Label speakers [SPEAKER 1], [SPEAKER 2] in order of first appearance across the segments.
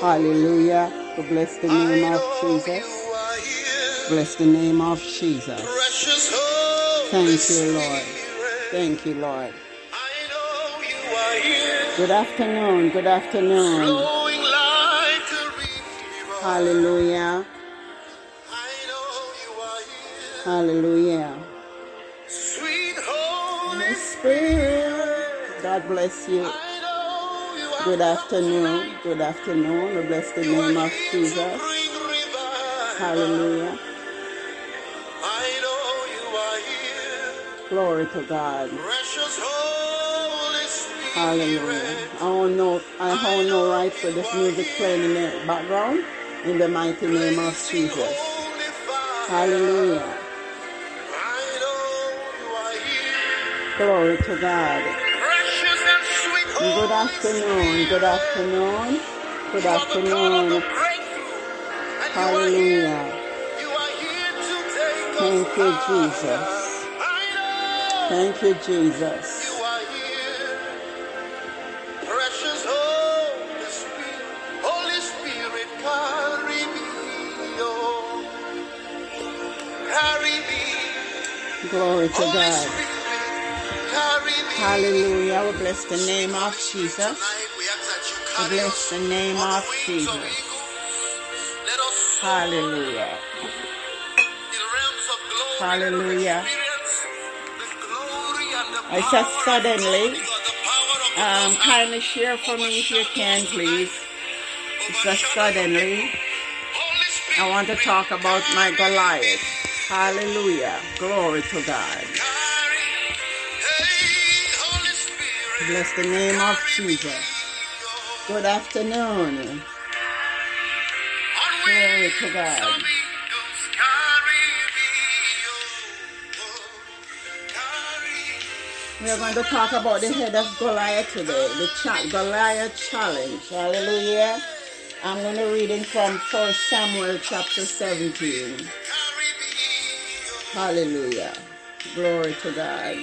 [SPEAKER 1] Hallelujah. We bless the name of Jesus. Bless the name of Jesus. Thank you, Lord. Thank you, Lord. Good afternoon. Good afternoon. Hallelujah. Hallelujah. Sweet Holy Spirit. God bless you. Good afternoon. Good afternoon. We bless the name of Jesus. Hallelujah. Glory to God. Hallelujah. I don't know I have no right for this music playing in the background. In the mighty name of Jesus. Hallelujah. Glory to God. Good afternoon. Good afternoon. Good afternoon. Hallelujah. Thank you, Jesus. Thank you, Jesus.
[SPEAKER 2] Precious Holy Spirit, Holy Spirit, carry me, oh, carry me,
[SPEAKER 1] Glory to God. Hallelujah. We bless the name of Jesus.
[SPEAKER 2] We
[SPEAKER 1] bless the name of Jesus. Hallelujah. Hallelujah. I said suddenly, um, kindly share for me if you can, please. Just suddenly, I want to talk about my Goliath. Hallelujah. Glory to God. Bless the name of Jesus. Good afternoon. Glory to God. We are going to talk about the head of Goliath today, the cha- Goliath challenge. Hallelujah. I'm going to read it from 1 Samuel chapter 17.
[SPEAKER 2] Carry me, oh.
[SPEAKER 1] Hallelujah. Glory to God.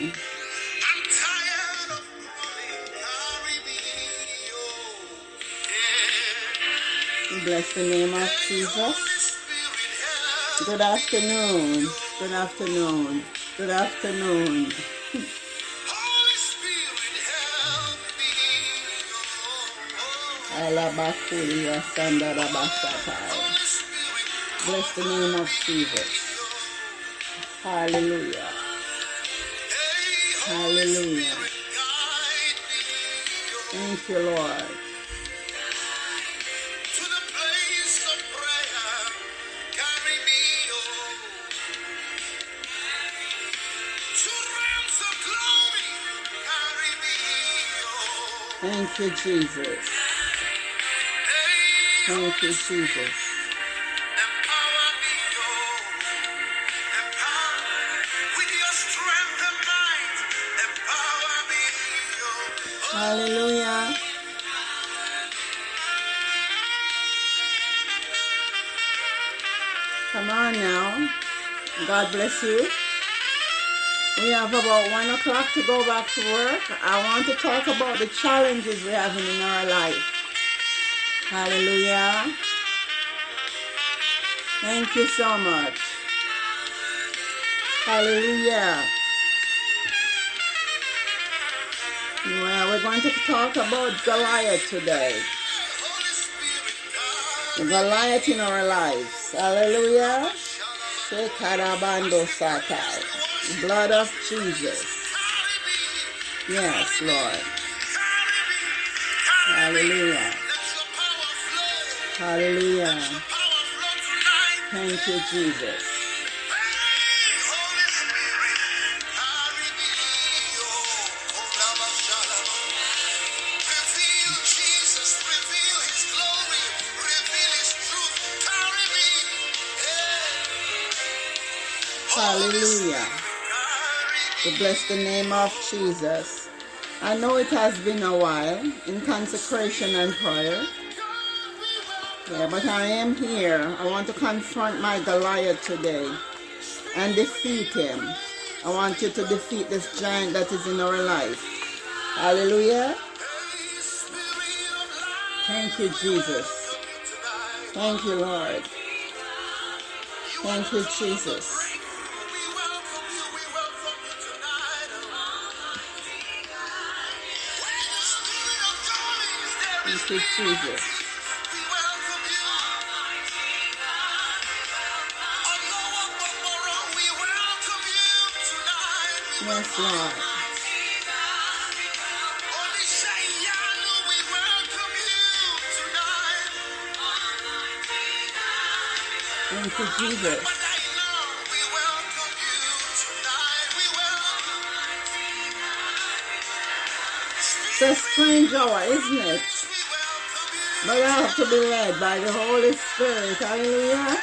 [SPEAKER 1] Bless the name of Jesus. Good afternoon. Good afternoon. Good afternoon. Bless the name of Jesus. Hallelujah. Hallelujah. Thank you, Lord. Thank you, Jesus. Thank you, Jesus.
[SPEAKER 2] empower me. Empower with your strength and might. Empower me,
[SPEAKER 1] Hallelujah. Come on now. God bless you. We have about one o'clock to go back to work. I want to talk about the challenges we're having in our life. Hallelujah. Thank you so much. Hallelujah. Well, we're going to talk about Goliath today. Goliath in our lives. Hallelujah. Shekarabando satai. Blood of Jesus. Yes, Lord. Hallelujah. Hallelujah. Thank you, Jesus. Bless the name of Jesus. I know it has been a while in consecration and prayer. Yeah, but I am here. I want to confront my Goliath today and defeat him. I want you to defeat this giant that is in our life. Hallelujah. Thank you, Jesus. Thank you, Lord. Thank you, Jesus.
[SPEAKER 2] You tonight. We
[SPEAKER 1] Yes, Lord.
[SPEAKER 2] Only Shayanu, we welcome you tonight.
[SPEAKER 1] Thank you, Jesus.
[SPEAKER 2] You
[SPEAKER 1] It's a strange hour, isn't it?
[SPEAKER 2] We.
[SPEAKER 1] But I have to be led by the Holy Spirit. Hallelujah.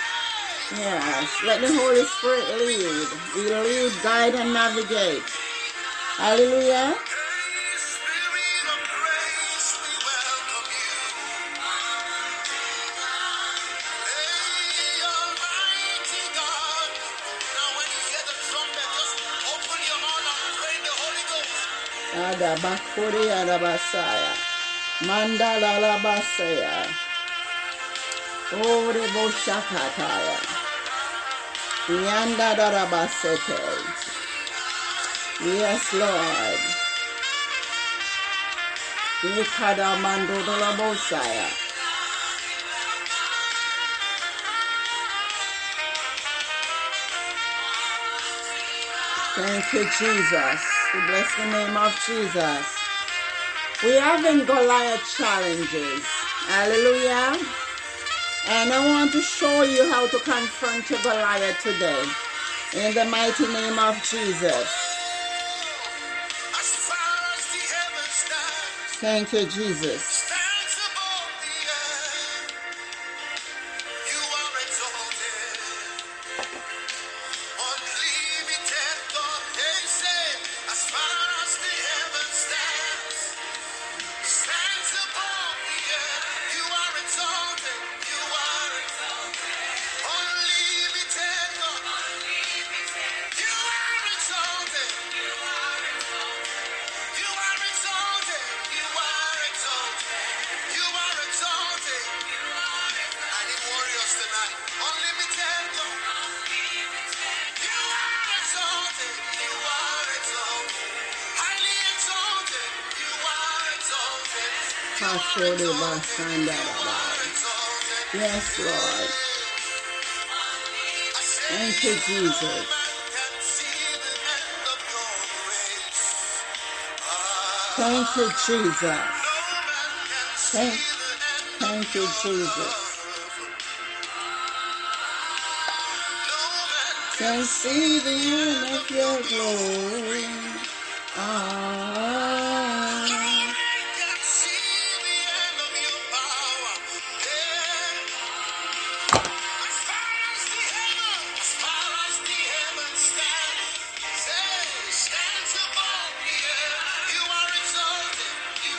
[SPEAKER 1] Yes. Let the Holy Spirit lead. He lead, guide, and navigate. Hallelujah.
[SPEAKER 2] We Holy Ghost.
[SPEAKER 1] Adabakuri adabasaya. Mandala labasaya. Ore boshakataya. Yanda darabasete. Yes, Lord. Ikada mando dolabosaya. Thank you, Jesus. We bless the name of Jesus. We have in Goliath challenges. Hallelujah. And I want to show you how to confront your Goliath today. In the mighty name of Jesus.
[SPEAKER 2] As far as the heavens stand,
[SPEAKER 1] Thank you, Jesus. Yes, Lord. Thank you, Jesus. Thank you, Jesus. Thank, thank you, Jesus. Can see the end of your glory. Ah,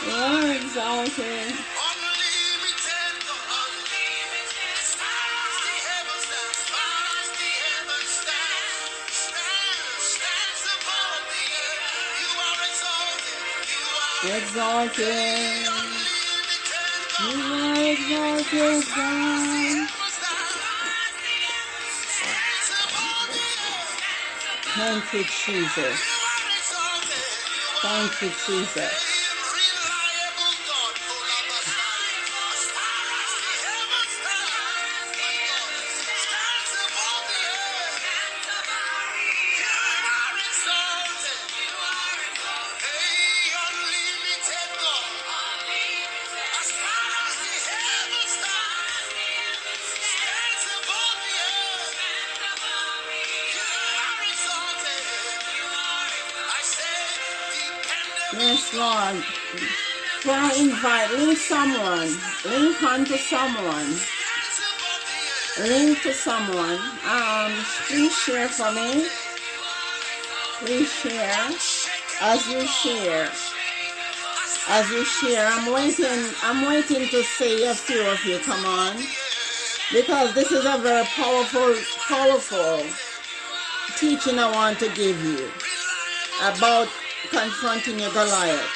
[SPEAKER 2] You are exalted.
[SPEAKER 1] Exalted.
[SPEAKER 2] You are exalted, God.
[SPEAKER 1] Thank you, Jesus. Thank you, Jesus. Link onto someone, link to someone. Um, please share for me. Please share. As you share, as you share, I'm waiting. I'm waiting to see a few of you come on because this is a very powerful, powerful teaching I want to give you about confronting your Goliath.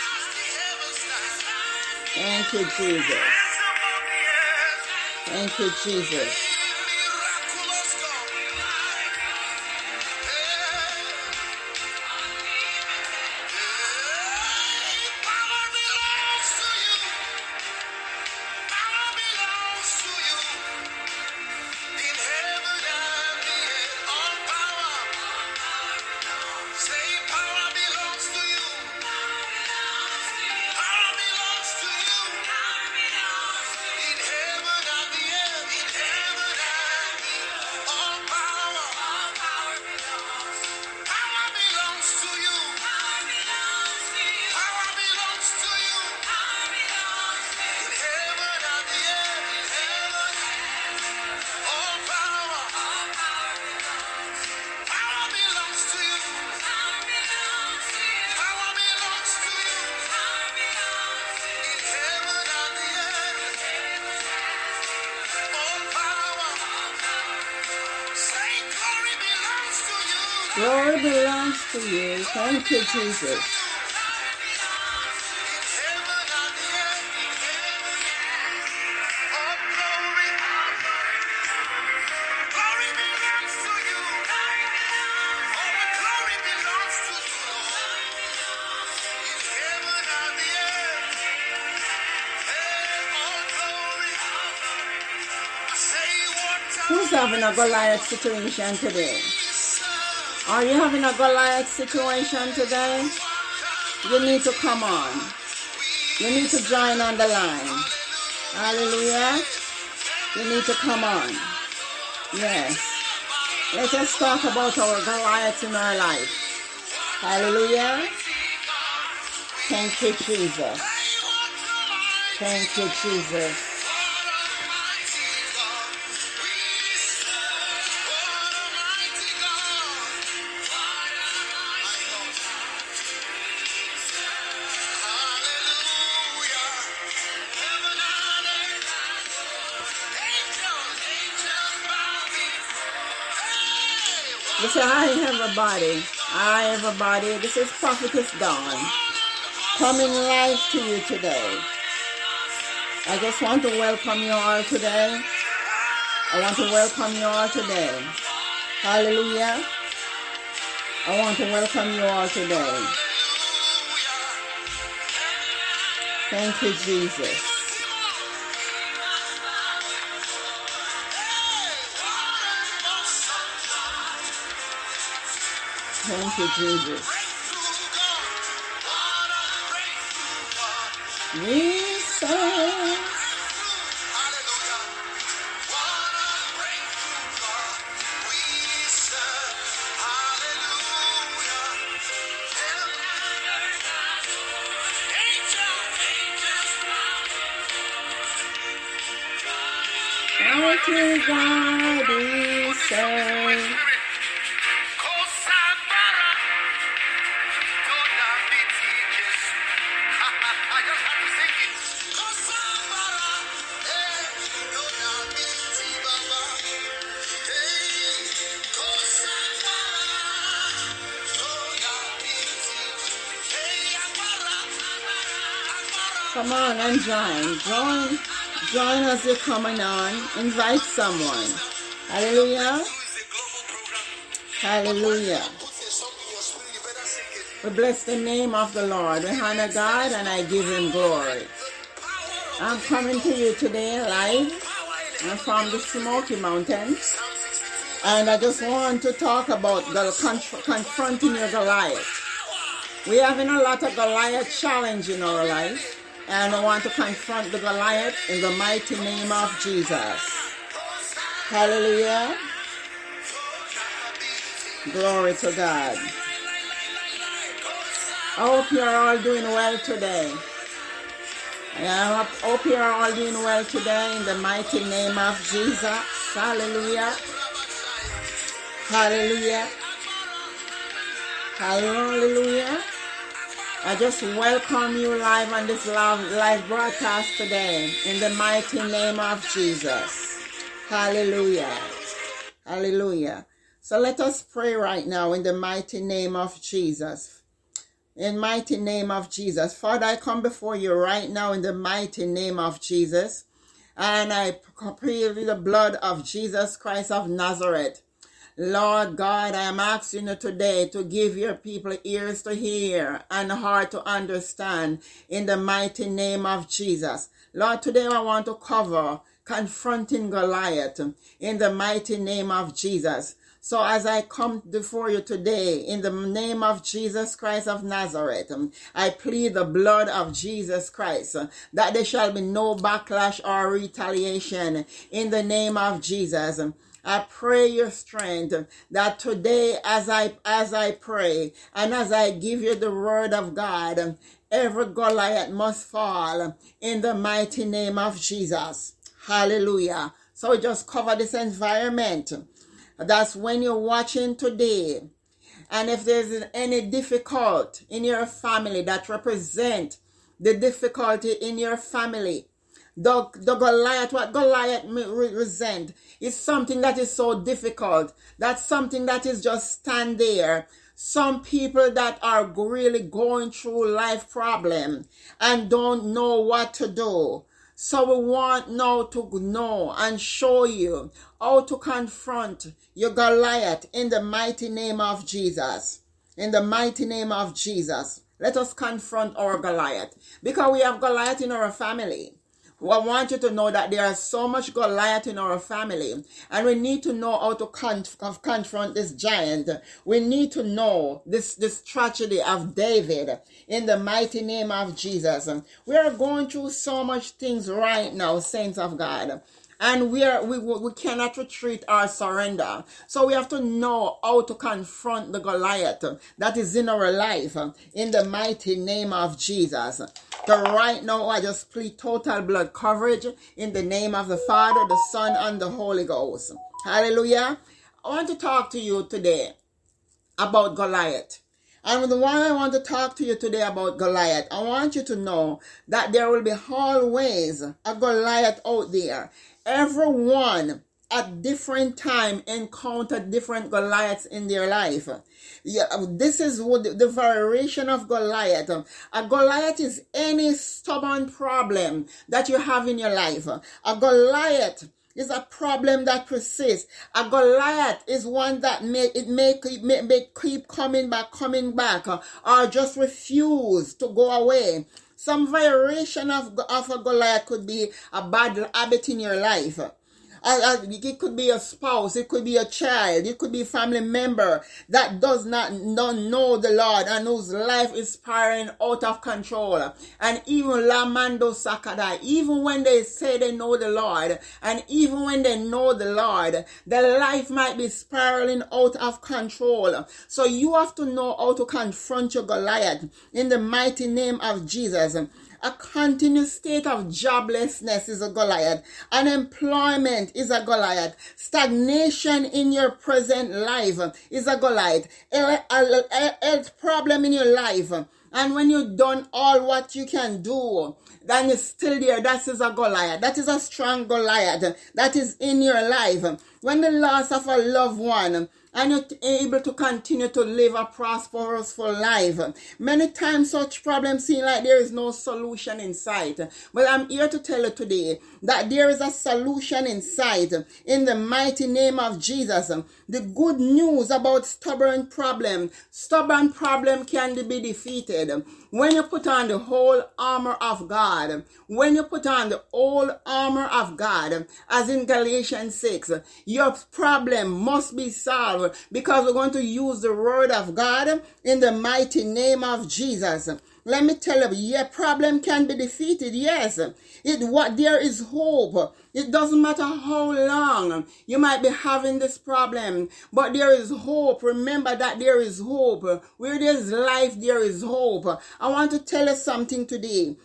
[SPEAKER 1] Thank you, Jesus.
[SPEAKER 2] Thank you, Jesus.
[SPEAKER 1] What
[SPEAKER 2] Who's having a Goliath situation today? Are you having a Goliath situation today? You need to come on. You need to join on the line. Hallelujah. You need to come on. Yes. Let us talk about our Goliath in our life. Hallelujah. Thank you, Jesus. Thank you, Jesus. Everybody. Hi everybody. This is Prophetess Dawn coming live to you today. I just want to welcome you all today. I want to welcome you all today. Hallelujah. I want to welcome you all today. Thank you, Jesus. Thank you, Jesus. We on join. Join. Join as you're coming on. Invite someone. Hallelujah. Hallelujah. We bless the name of the Lord. We honor God and I give him glory. I'm coming to you today live uh, from the Smoky Mountains. And I just want to talk about the conf- confronting your Goliath. We're having a lot of Goliath challenge in our life. And I want to confront the Goliath in the mighty name of Jesus. Hallelujah. Glory to God. I hope you're all doing well today. I hope, you're all doing well today in the mighty name of Jesus. Hallelujah. Hallelujah. Hallelujah. I just welcome you live on this live, broadcast today in the mighty name of Jesus. Hallelujah. Hallelujah. So let us pray right now in the mighty name of Jesus. In mighty name of Jesus. Father, I come before you right now in the mighty name of Jesus.
[SPEAKER 1] And I pray the blood of Jesus Christ of Nazareth. Lord God, I am asking you today to give your people ears to hear and heart to understand in the mighty name of Jesus. Lord, today I want to cover confronting Goliath in the mighty name of Jesus. So as I come before you today, in the name of Jesus Christ of Nazareth, I plead the blood of Jesus Christ that there shall be no backlash or retaliation in the name of Jesus. I pray your strength that today as I as I pray and as I give you the word of God, every Goliath must fall in the mighty name of Jesus. Hallelujah. So we just cover this environment. That's when you're watching today. And if there's any difficult in your family that represent the difficulty in your family, the, the Goliath, what Goliath represent is something that is so difficult. That's something that is just stand there. Some people that are really going through life problem and don't know what to do. So we want now to know and show you how to confront your Goliath in the mighty name of Jesus. In the mighty name of Jesus. Let us confront our Goliath because we have Goliath in our family. I want you to know that there is so much Goliath in our family, and we need to know how to confront this giant. We need to know this, this tragedy of David in the mighty name of Jesus. We are going through so much things right now, saints of God and we are we, we cannot retreat or surrender. So we have to know how to confront the goliath that is in our life in the mighty name of jesus. So right now i just plead total blood coverage in the name of the father the son and the holy ghost. Hallelujah. I want to talk to you today about goliath. And the one I want to talk to you today about Goliath, I want you to know that there will be always a Goliath out there everyone at different time encountered different Goliaths in their life. Yeah, um, this is what the, the variation of Goliath. A Goliath is any stubborn problem that you have in your life. A Goliath is a problem that persists. A Goliath is one that may it may, may, may keep coming back, coming back, or just refuse to go away. Some variation of, of a Goliath could be a bad habit in your life. It could be a spouse, it could be a child, it could be a family member that does not, not know the Lord and whose life is spiraling out of control. And even Lamando Sakada, even when they say they know the Lord, and even when they know the Lord, their life might be spiraling out of control. So you have to know how to confront your Goliath in the mighty name of Jesus. A continuous state of joblessness is a Goliath. Unemployment is a Goliath. Stagnation in your present life is a Goliath. A, health problem in your life. And when you've done all what you can do, then it's still there. That is a Goliath. That is a strong Goliath that is in your life. When the loss of a loved one, and you're able to continue to live a prosperous full life. Many times such problems seem like there is no solution in sight. But I'm here to tell you today that there is a solution in sight in the mighty name of Jesus. The good news about stubborn problem, stubborn problem can be defeated. When you put on the whole armor of God, when you put on the whole armor of God, as in Galatians 6, your problem must be solved because we're going to use the word of God in the mighty name of Jesus. Let me tell you, your problem can be defeated. Yes, it what there is hope. It doesn't matter how long you might be having this problem, but there is hope. Remember that there is hope. Where there's life, there is hope. I want to tell you something today.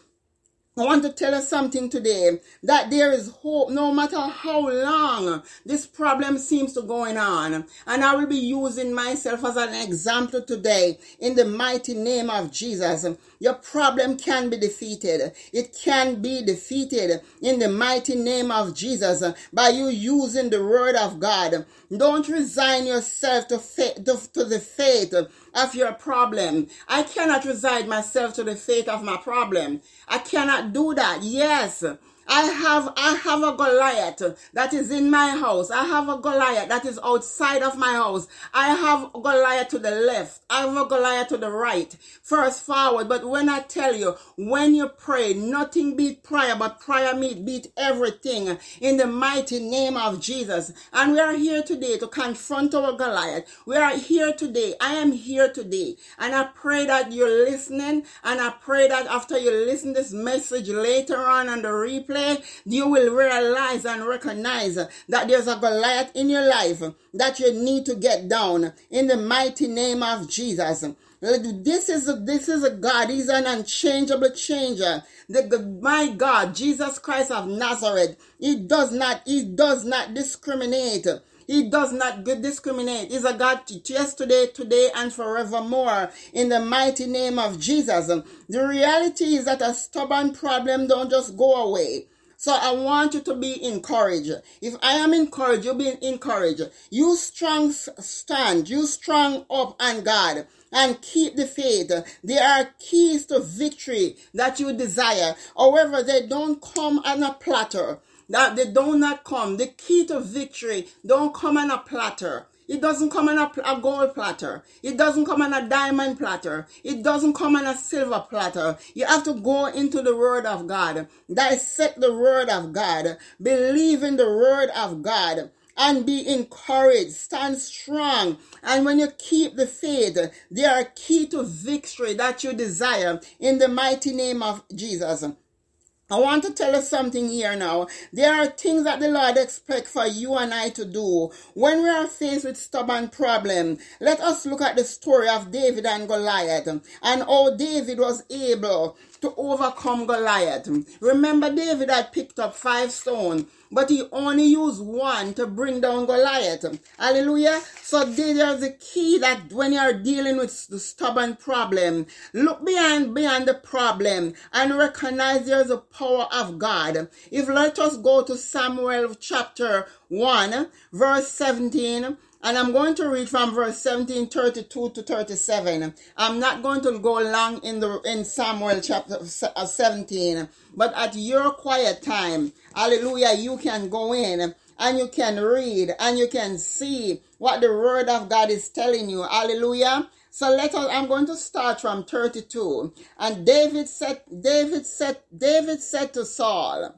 [SPEAKER 1] I want to tell us something today that there is hope no matter how long this problem seems to going on. And I will be using myself as an example today in the mighty name of Jesus. Your problem can be defeated. It can be defeated in the mighty name of Jesus by you using the word of God. Don't resign yourself to, faith, to, to the fate of your problem. I cannot resign myself to the fate of my problem. I cannot do that. Yes. I have I have a Goliath that is in my house. I have a Goliath that is outside of my house. I have a Goliath to the left. I have a Goliath to the right. First forward. But when I tell you, when you pray, nothing beat prayer, but prayer meet beat everything in the mighty name of Jesus. And we are here today to confront our Goliath. We are here today. I am here today. And I pray that you're listening. And I pray that after you listen this message later on on the replay, you will realize and recognize that there's a Goliath in your life that you need to get down in the mighty name of Jesus. This is a, this is a God. He's an unchangeable changer. The my God, Jesus Christ of Nazareth. He does not he does not discriminate. He does not discriminate. He's a God yesterday, today, and forevermore. In the mighty name of Jesus. The reality is that a stubborn problem don't just go away. So I want you to be encouraged. If I am encouraged, you'll be encouraged. You strong stand. You strong up on God and keep the faith. There are keys to victory that you desire. However, they don't come on a platter. That they do not come. The key to victory don't come on a platter. It doesn't come on a, a, gold platter. It doesn't come on a diamond platter. It doesn't come on a silver platter. You have to go into the Word of God, dissect the Word of God, believe in the Word of God, and be encouraged. Stand strong. And when you keep the faith, they are key to victory that you desire in the mighty name of Jesus. I want to tell you something here now. There are things that the Lord expects for you and I to do when we are faced with stubborn problem. Let us look at the story of David and Goliath and how David was able to overcome Goliath. Remember David had picked up five stones but he only used one to bring down Goliath. Hallelujah. So there's a key that when you are dealing with the stubborn problem, look beyond beyond the problem and recognize there's a power of God. If let us go to Samuel chapter 1, verse 17. And I'm going to read from verse 17, 32 to 37. I'm not going to go long in the in Samuel chapter uh, 17, but at your quiet time, hallelujah, you can go in and you can read and you can see what the word of God is telling you. Hallelujah. So let us I'm going to start from 32. And David said David said David said to Saul,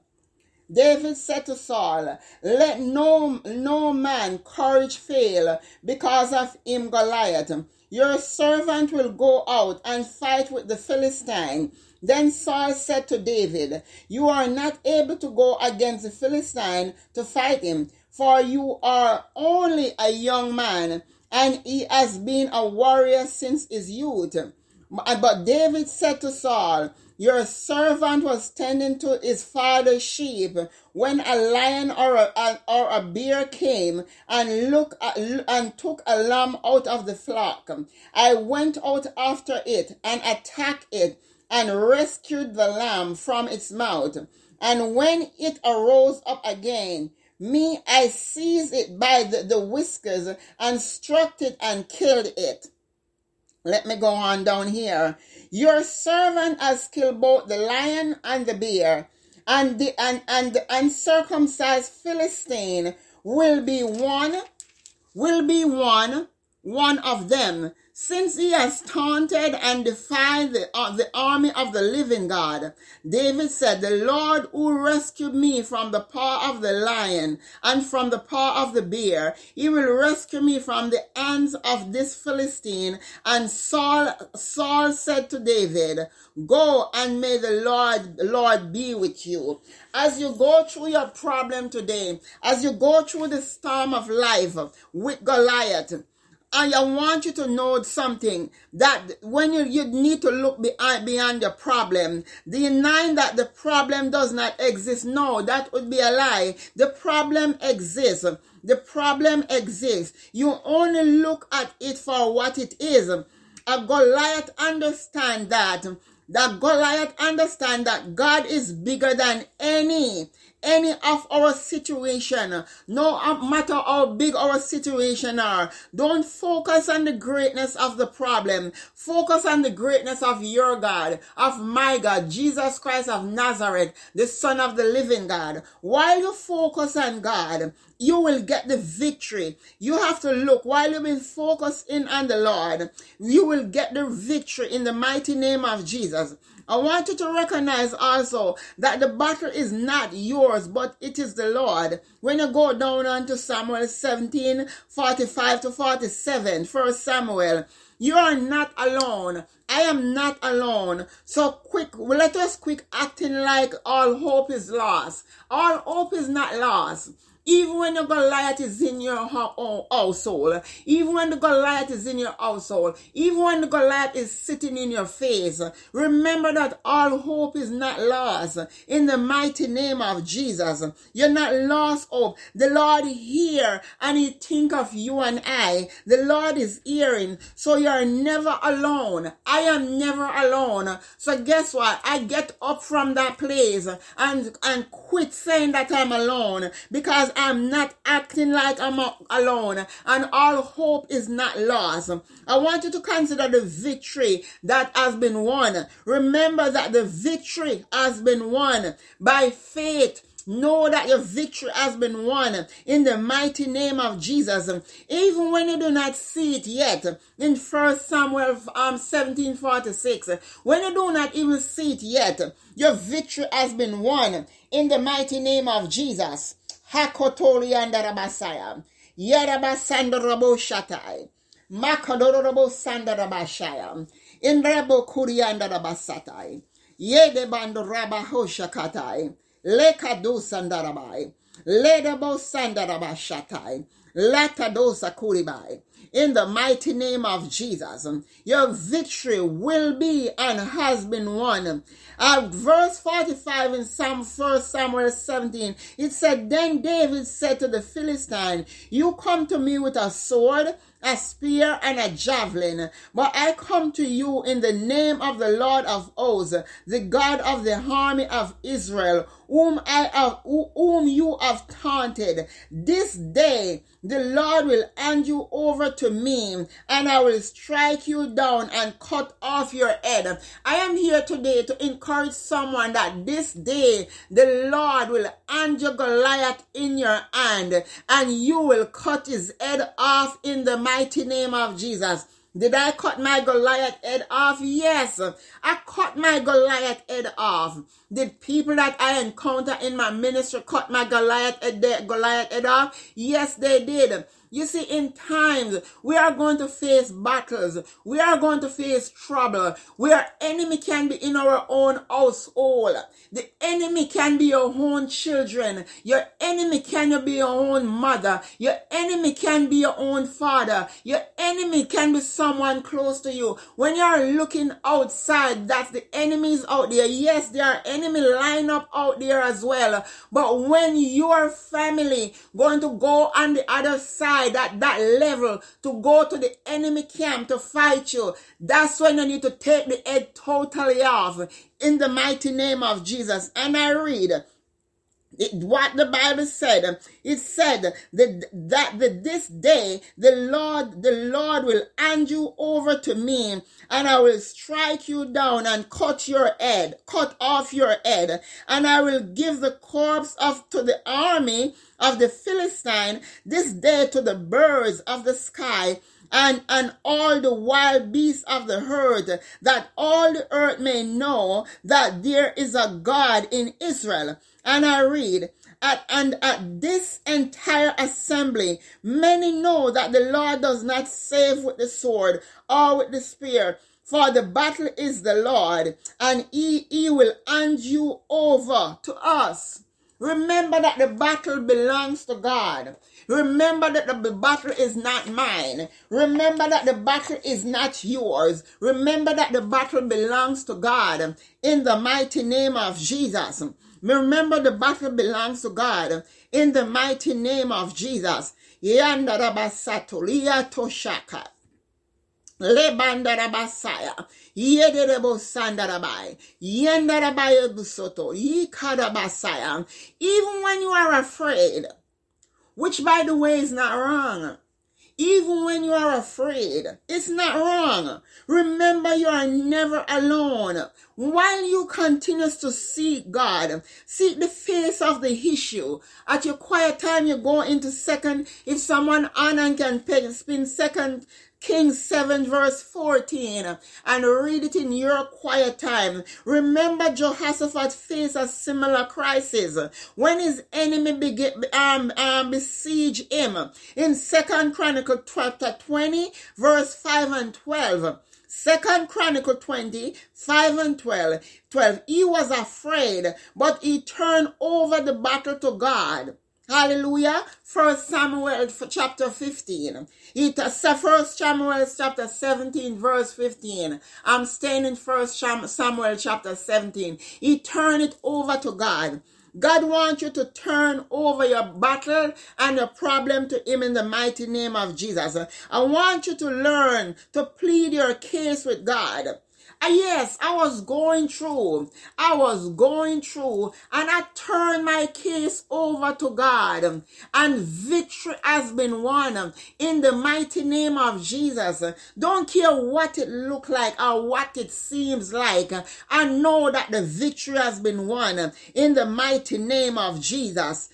[SPEAKER 1] David said to Saul, Let no, no man courage fail because of him Goliath. Your servant will go out and fight with the Philistine. Then Saul said to David, You are not able to go against the Philistine to fight him, for you are only a young man, and he has been a warrior since his youth. But David said to Saul, your servant was tending to his father's sheep when a lion or a, or a bear came and look and took a lamb out of the flock. I went out after it and attacked it and rescued the lamb from its mouth. And when it arose up again, me, I seized it by the, the whiskers and struck it and killed it. Let me go on down here. Your servant has killed both the lion and the bear, and the and, and the uncircumcised Philistine will be one, will be one, one of them since he has taunted and defied the, uh, the army of the living God, David said, The Lord who rescued me from the paw of the lion and from the paw of the bear, he will rescue me from the hands of this Philistine. And Saul, Saul said to David, Go and may the Lord, Lord be with you. As you go through your problem today, as you go through the storm of life with Goliath, and I want you to know something that when you, you need to look beyond, uh, beyond the problem, denying that the problem does not exist. No, that would be a lie. The problem exists. The problem exists. You only look at it for what it is. A Goliath understand that that Goliath understand that God is bigger than any any of our situation, no matter how big our situation are, don't focus on the greatness of the problem. Focus on the greatness of your God, of my God, Jesus Christ of Nazareth, the Son of the living God. While you focus on God, you will get the victory. You have to look while you've been focusing on the Lord, you will get the victory in the mighty name of Jesus. I want you to recognize also that the battle is not yours, but it is the Lord. When you go down onto Samuel 17, 45 to 47, First Samuel, you are not alone. I am not alone. So quick, let us quick acting like all hope is lost. All hope is not lost. Even when the Goliath is in your household, even when the Goliath is in your household, even when the Goliath is sitting in your face, remember that all hope is not lost. In the mighty name of Jesus, you're not lost hope. The Lord hear and He think of you and I. The Lord is hearing, so you're never alone. I am never alone. So guess what? I get up from that place and and quit saying that I'm alone because I'm not acting like I'm alone and all hope is not lost. I want you to consider the victory that has been won. Remember that the victory has been won by faith Know that your victory has been won in the mighty name of Jesus. Even when you do not see it yet, in First Samuel um, 1746, when you do not even see it yet, your victory has been won in the mighty name of Jesus. Hakotori and Rabasaya. Yarabasanda Rabo Shatai. Makadoro Rabo Sanda Rabashaya. In Rabo Kurianda Rabasatai. Yede Bando Rabaho Shakatai. Lekado Sandarabai. Ledabo Sandarabashatai. Latadosa Kuribai. In the mighty name of Jesus, your victory will be and has been won. Uh, verse 45 in Psalm 1 Samuel 17, it said, Then David said to the Philistine, You come to me with a sword a spear and a javelin. But I come to you in the name of the Lord of hosts, the God of the army of Israel, whom I have, whom you have taunted. This day the Lord will hand you over to me, and I will strike you down and cut off your head. I am here today to encourage someone that this day the Lord will hand your Goliath in your hand, and you will cut his head off in the mighty name of Jesus. Did I cut my Goliath head off? Yes, I cut my Goliath head off. Did people that I encounter in my ministry cut my Goliath head, Goliath head off? Yes, they did. You see, in times we are going to face battles, we are going to face trouble, where enemy can be in our own household. The enemy can be your own children. Your enemy can be your own mother. Your enemy can be your own father. Your enemy can be someone close to you. When you are looking outside, that's the enemies out there. Yes, there are enemy line up out there as well. But when your family going to go on the other side, at that level, to go to the enemy camp to fight you, that's when you need to take the head totally off in the mighty name of Jesus. And I read, it, what the Bible said. It said that, that, that this day the Lord, the Lord will hand you over to me and I will strike you down and cut your head, cut off your head, and I will give the corpse of to the army of the Philistine this day to the birds of the sky and, and all the wild beasts of the herd, that all the earth may know that there is a God in Israel. And I read, at, and at this entire assembly, many know that the Lord does not save with the sword or with the spear, for the battle is the Lord, and he, he will hand you over to us. Remember that the battle belongs to God. Remember that the battle is not mine. Remember that the battle is not yours. Remember that the battle belongs to God in the mighty name of Jesus. Remember the battle belongs to God in the mighty name of Jesus. Yederebo sandarabai. Even when you are afraid, which by the way is not wrong. Even when you are afraid, it's not wrong. Remember you are never alone. While you continue to seek God, seek the face of the issue. At your quiet time, you go into second. If someone on and can spin second Kings 7 verse 14 and read it in your quiet time. Remember Jehoshaphat faced a similar crisis when his enemy begin, um, um, besiege him in Second Chronicle chapter 20 verse 5 and 12. Second Chronicle 20, 5 and 12. 12. He was afraid, but he turned over the battle to God. Hallelujah. First Samuel chapter 15. It uh, first Samuel chapter 17 verse 15. I'm staying in first Samuel chapter 17. He turned it over to God. God wants you to turn over your battle and your problem to Him in the mighty name of Jesus. I want you to learn to plead your case with God. Yes, I was going through. I was going through and I turned my case over to God and victory has been won in the mighty name of Jesus. Don't care what it look like or what it seems like. I know that the victory has been won in the mighty name of Jesus.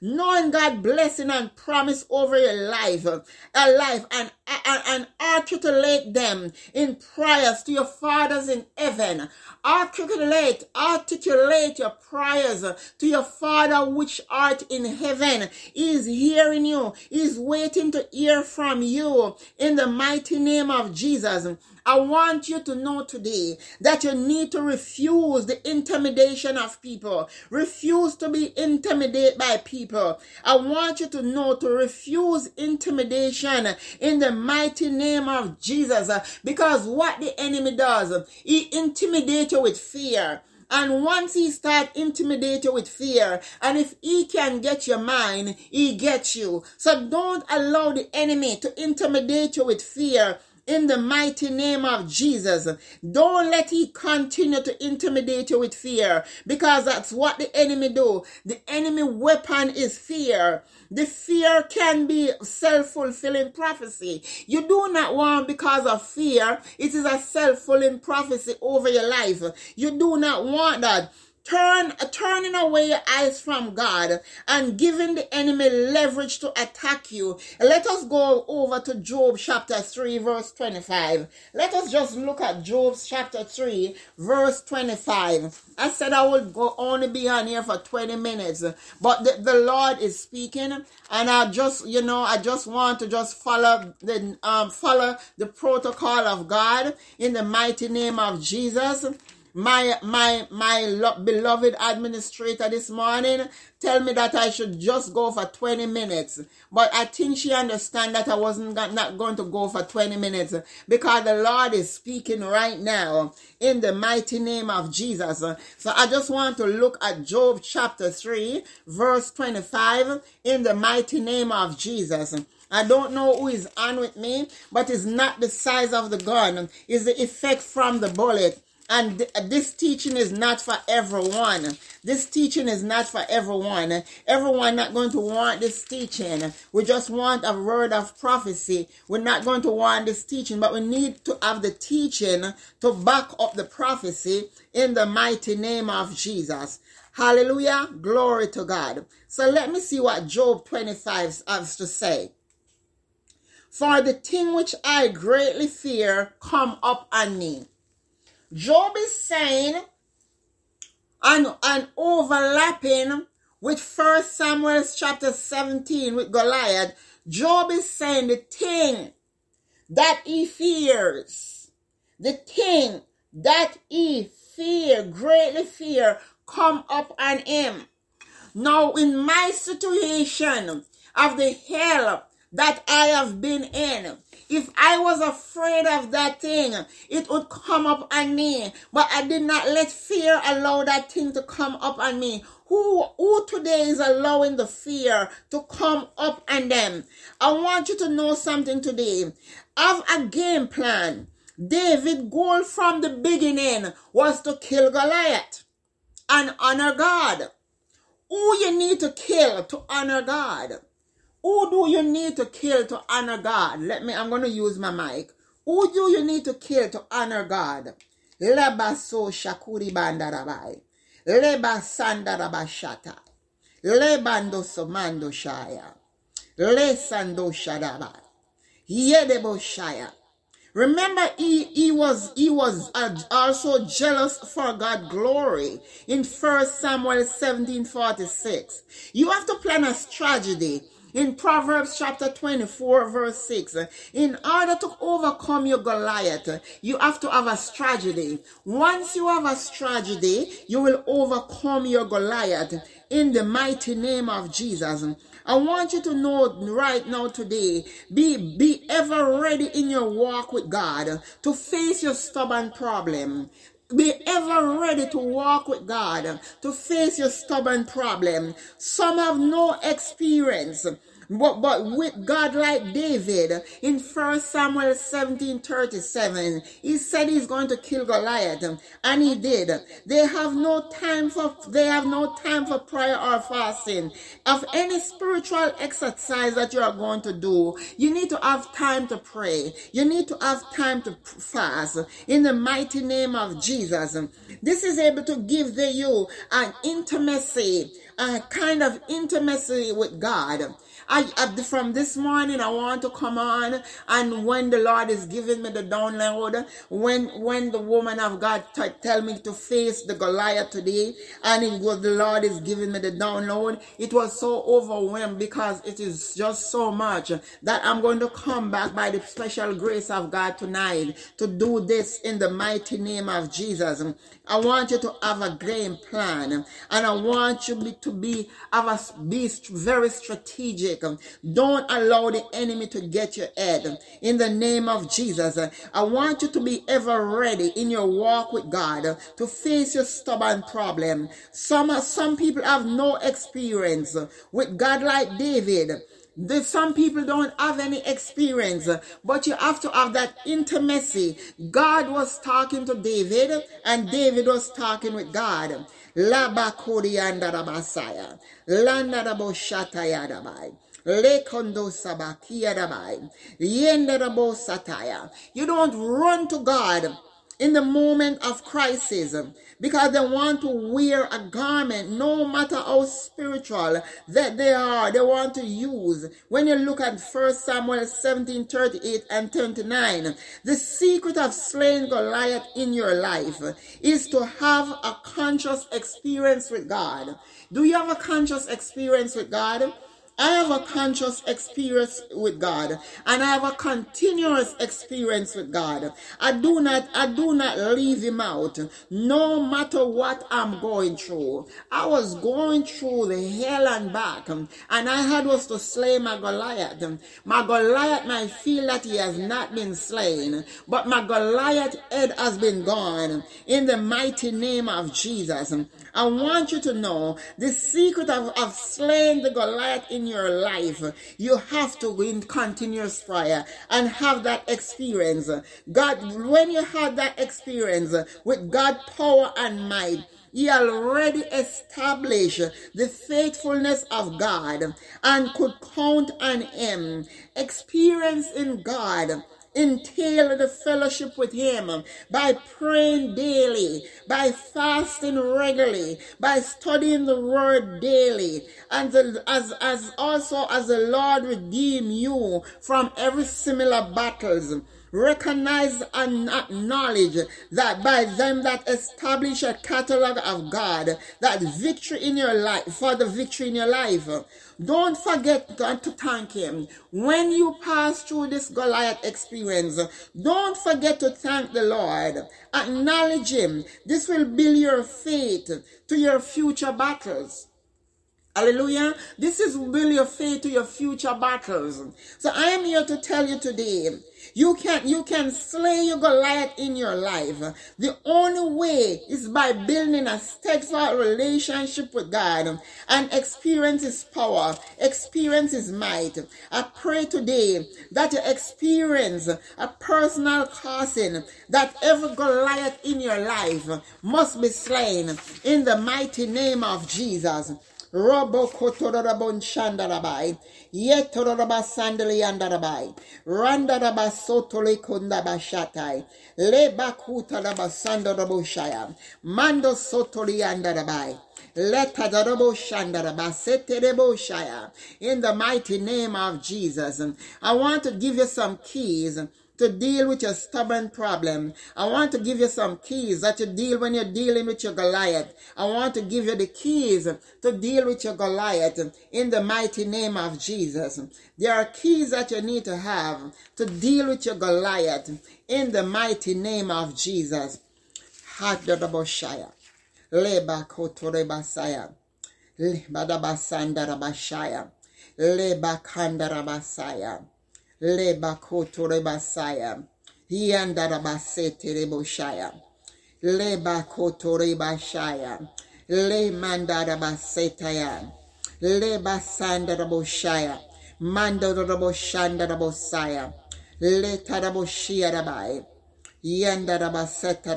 [SPEAKER 1] Knowing God blessing and promise over your life, a life, and, and, articulate them in prayers to your fathers in heaven. Articulate, articulate your prayers to your Father which art in heaven. He is hearing you. He is waiting to hear from you in the mighty name of Jesus. I want you to know today that you need to refuse the intimidation of people. Refuse to be intimidated by people. I want you to know to refuse intimidation in the mighty name of Jesus. Uh, because what the enemy does, uh, he intimidates you with fear. And once he start intimidate you with fear, and if he can get your mind, he gets you. So don't allow the enemy to intimidate you with fear in the mighty name of Jesus. Don't let he continue to intimidate you with fear because that's what the enemy do. The enemy weapon is fear. The fear can be self-fulfilling prophecy. You do not want because of fear. It is a self-fulfilling prophecy over your life. You do not want that turn turning away your eyes from God and giving the enemy leverage to attack you. Let us go over to Job chapter 3 verse 25. Let us just look at Job chapter 3 verse 25. I said I would go only be on here for 20 minutes, but the, the Lord is speaking and I just, you know, I just want to just follow the um follow the protocol of God in the mighty name of Jesus my my my lo- beloved administrator this morning tell me that I should just go for 20 minutes but I think she understand that I wasn't not going to go for 20 minutes because the Lord is speaking right now in the mighty name of Jesus so I just want to look at Job chapter 3 verse 25 in the mighty name of Jesus I don't know who is on with me, but it's not the size of the gun. It's the effect from the bullet. And th- this teaching is not for everyone. This teaching is not for everyone. Everyone not going to want this teaching. We just want a word of prophecy. We're not going to want this teaching, but we need to have the teaching to back up the prophecy in the mighty name of Jesus. Hallelujah. Glory to God. So let me see what Job 25 has to say. For the thing which I greatly fear come up on me Job is saying and, and overlapping with First Samuel chapter 17 with Goliath, Job is saying the thing that he fears, the thing that he fear, greatly fear, come up on him. Now, in my situation of the hell that I have been in. If I was afraid of that thing, it would come up on me. But I did not let fear allow that thing to come up on me. Who, who today is allowing the fear to come up on them? I want you to know something today. Have a game plan. David' goal from the beginning was to kill Goliath and honor God. Who you need to kill to honor God? Who do you need to kill to honor God? Let me, I'm going to use my mic. Who do you need to kill to honor God? Lebaso shakuri bandarabai. Leba sandarabashata. Lebando somando shaya. Le sando shadabai. Yedebo shaya. Remember, he, he was he was uh, also jealous for God's glory in First Samuel 17:46. You have to plan a strategy in Proverbs chapter 24, verse 6. In order to overcome your Goliath, you have to have a strategy. Once you have a strategy, you will overcome your Goliath in the mighty name of Jesus. I want you to know right now today, be, be ever ready in your walk with God to face your stubborn problem. Be ever ready to walk with God, to face your stubborn problem. Some have no experience. But, but with God like David in 1 Samuel 17 37, he said he's going to kill Goliath, and he did. They have no time for they have no time for prayer or fasting. Of any spiritual exercise that you are going to do, you need to have time to pray. You need to have time to fast in the mighty name of Jesus. This is able to give the, you an intimacy, a kind of intimacy with God. I, I, from this morning I want to come on and when the Lord is giving me the download, when when the woman of God t- tell me to face the Goliath today, and it was the Lord is giving me the download, it was so overwhelmed because it is just so much that I'm going to come back by the special grace of God tonight to do this in the mighty name of Jesus. I want you to have a game plan and I want you to be have a, be very strategic. Don't allow the enemy to get your head. In the name of Jesus, I want you to be ever ready in your walk with God to face your stubborn problem. Some some people have no experience with God like David. Some people don't have any experience, but you have to have that intimacy. God was talking to David, and David was talking with God. Shatayadabai. You don't run to God in the moment of crisis because they want to wear a garment no matter how spiritual that they are they want to use. When you look at 1 samuel 17 38 and 29 the secret of slaying goliath in your life is to have a conscious experience with god. Do you have a conscious experience with god I have a conscious experience with God and I have a continuous experience with God. I do not I do not leave him out no matter what I'm going through. I was going through the hell and back and I had was to slay my Goliath. My Goliath might feel that he has not been slain, but my Goliath head has been gone in the mighty name of Jesus. I want you to know the secret of, of slaying the Goliath in your life. You have to win continuous prayer and have that experience. God, when you have that experience with God power and might, he already established the faithfulness of God and could count on him. Experience in God entail the fellowship with Him by praying daily, by fasting regularly, by studying the Word daily, and the, as, as also as the Lord redeem you from every similar battles recognize and acknowledge that by them that establish a catalog of God, that victory in your life, for the victory in your life. Don't forget to thank Him. When you pass through this Goliath experience, don't forget to thank the Lord. Acknowledge Him. This will build your faith to your future battles. Hallelujah. This is will your faith to your future battles. So I am here to tell you today, you can you can slay your Goliath in your life. The only way is by building a steadfast relationship with God and experience His power, experience His might. I pray today that you experience a personal causing that every Goliath in your life must be slain in the mighty name of Jesus. Robo kotorabon shandarabai. Yetoraba sandali andarabai. Randaraba sotole kundaba shatai. Leba kutaraba sandarabo shaya. Mando sotoli andarabai. In the mighty name of Jesus. I want to give you some keys to deal with your stubborn problem. I want to give you some keys that you deal when you're dealing with your Goliath. I want to give you the keys to deal with your Goliath in the mighty name of Jesus. There are keys that you need to have to deal with your Goliath in the mighty name of Jesus. Leba kandarabasaya. Leba kotorebasaya. Yandarabasete reboshaya. Leba kotorebashaya. Le mandarabasetaya. Leba sandaraboshaya. Mandaraboshaya. Le taraboshia rabai. Yandarabaseta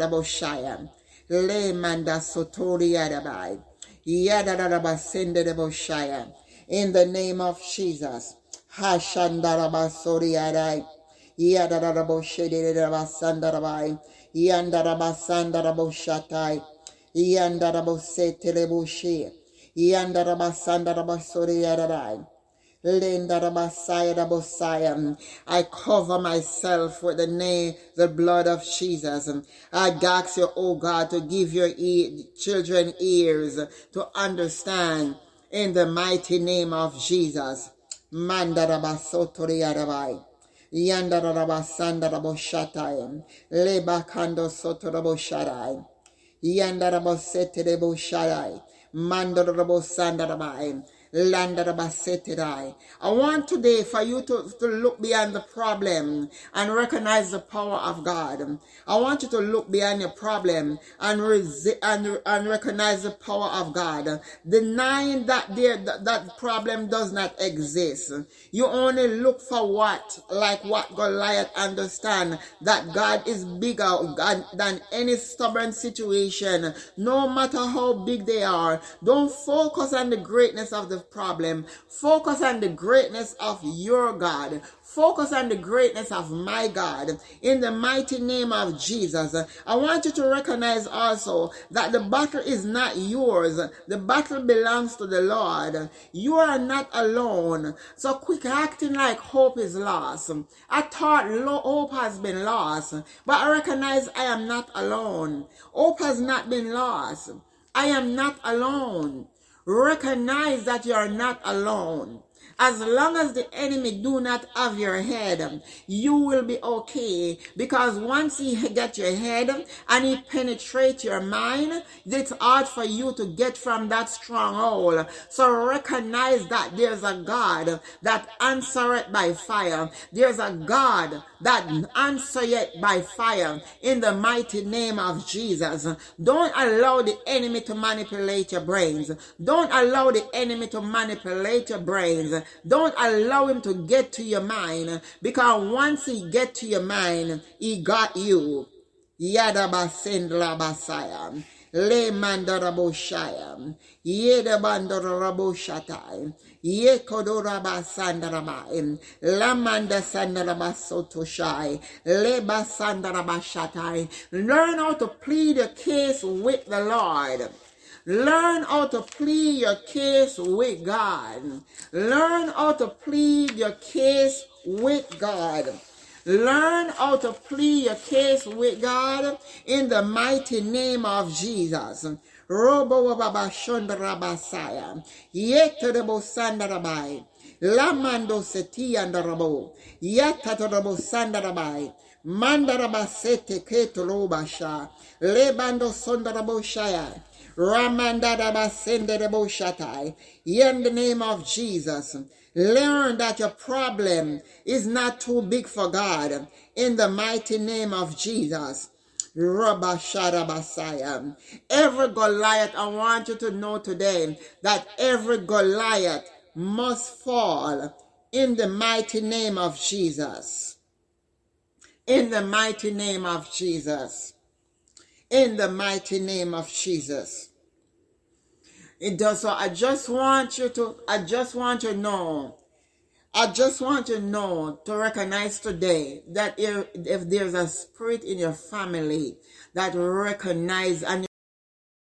[SPEAKER 1] Le manda sotori yadabai. Yadarabasende reboshaya. In the name of Jesus. Hashandarabasori yadai. Yadaraboshe Yandarabasandarabosatai. Yandarabosete Yandarabasandaraboshori yadai. I cover myself with the name, the blood of Jesus. I ask you, oh God, to give your e- children ears to understand in the mighty name of Jesus. Mandarabasotoriarabai. Yandarabasandaraboshataim. Lebakando sotorabosharai. Yandaraboseterebosharai. I want today for you to, to look beyond the problem and recognize the power of God. I want you to look beyond your problem and, resi- and, and recognize the power of God. Denying that there that, that problem does not exist. You only look for what, like what Goliath understand, that God is bigger than any stubborn situation, no matter how big they are. Don't focus on the greatness of the problem. Focus on the greatness of your God. Focus on the greatness of my God. In the mighty name of Jesus, I want you to recognize also that the battle is not yours. The battle belongs to the Lord. You are not alone. So quit acting like hope is lost. I thought hope has been lost, but I recognize I am not alone. Hope has not been lost. I am not alone. Recognize that you are not alone. As long as the enemy do not have your head, you will be okay. Because once he get your head and he penetrate your mind, it's hard for you to get from that stronghold. So recognize that there's a God that answereth by fire. There's a God that answereth by fire in the mighty name of Jesus. Don't allow the enemy to manipulate your brains. Don't allow the enemy to manipulate your brains. Don't allow him to get to your mind because once he get to your mind, he got you. Yadabasendla basaya. Le mandaraboshaya. Yedabandaraboshatai. Ye kodoraba sandarabai. Lamanda sandarabasotoshai. Leba sandarabashatai. Learn how to plead your case with the Lord. Learn how to plead your case with God. Learn how to plead your case with God. Learn how to plead your case with God in the mighty name of Jesus. Robo baba sandarabai. Lamando seti andarabo. Sandarabai. Mandarabasete. Lebando. Ramandadabasendedeboshatai. In the name of Jesus. Learn that your problem is not too big for God. In the mighty name of Jesus. Every Goliath, I want you to know today that every Goliath must fall in the mighty name of Jesus. In the mighty name of Jesus. In the mighty name of Jesus. It does so. I just want you to, I just want you to know I just want you to know, to recognize today that if, if there's a spirit in your family that recognize and